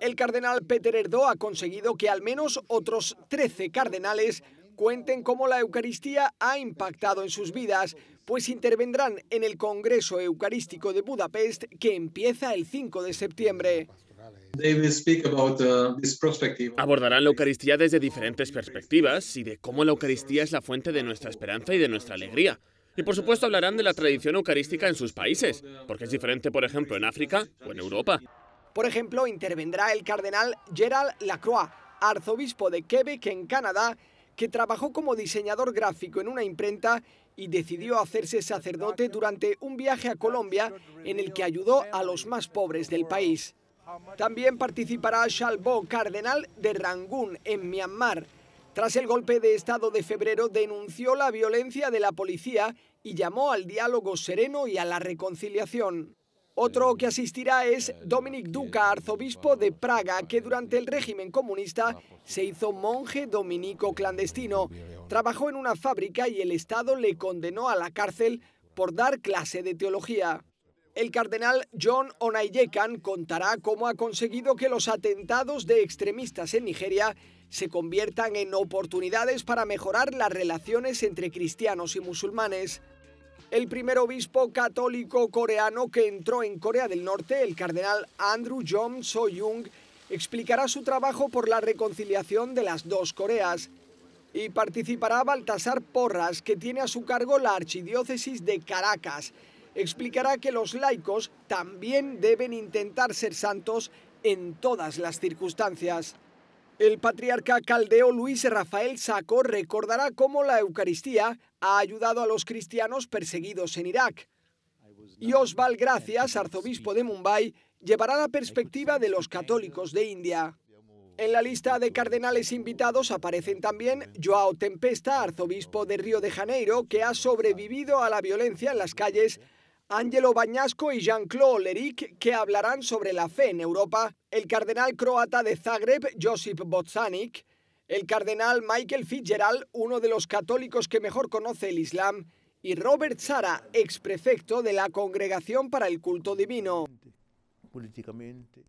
El cardenal Peter Erdo ha conseguido que al menos otros 13 cardenales cuenten cómo la Eucaristía ha impactado en sus vidas, pues intervendrán en el Congreso Eucarístico de Budapest que empieza el 5 de septiembre. Uh, Abordarán la Eucaristía desde diferentes perspectivas y de cómo la Eucaristía es la fuente de nuestra esperanza y de nuestra alegría. Y por supuesto hablarán de la tradición eucarística en sus países, porque es diferente, por ejemplo, en África o en Europa. Por ejemplo, intervendrá el cardenal Gerald Lacroix, arzobispo de Quebec en Canadá, que trabajó como diseñador gráfico en una imprenta y decidió hacerse sacerdote durante un viaje a Colombia en el que ayudó a los más pobres del país. También participará Shalbo, cardenal de Rangún, en Myanmar. Tras el golpe de Estado de febrero, denunció la violencia de la policía y llamó al diálogo sereno y a la reconciliación. Otro que asistirá es Dominic Duca, arzobispo de Praga, que durante el régimen comunista se hizo monje dominico clandestino. Trabajó en una fábrica y el Estado le condenó a la cárcel por dar clase de teología. El cardenal John Onayekan contará cómo ha conseguido que los atentados de extremistas en Nigeria se conviertan en oportunidades para mejorar las relaciones entre cristianos y musulmanes. El primer obispo católico coreano que entró en Corea del Norte, el cardenal Andrew Jong So-young, explicará su trabajo por la reconciliación de las dos Coreas. Y participará Baltasar Porras, que tiene a su cargo la archidiócesis de Caracas, explicará que los laicos también deben intentar ser santos en todas las circunstancias. El patriarca caldeo Luis Rafael Saco recordará cómo la Eucaristía ha ayudado a los cristianos perseguidos en Irak. Y Osval Gracias, arzobispo de Mumbai, llevará la perspectiva de los católicos de India. En la lista de cardenales invitados aparecen también Joao Tempesta, arzobispo de Río de Janeiro, que ha sobrevivido a la violencia en las calles Angelo Bañasco y Jean-Claude Leric, que hablarán sobre la fe en Europa, el cardenal croata de Zagreb, Josip Bozanic, el cardenal Michael Fitzgerald, uno de los católicos que mejor conoce el Islam, y Robert Sara, ex prefecto de la Congregación para el Culto Divino. Políticamente.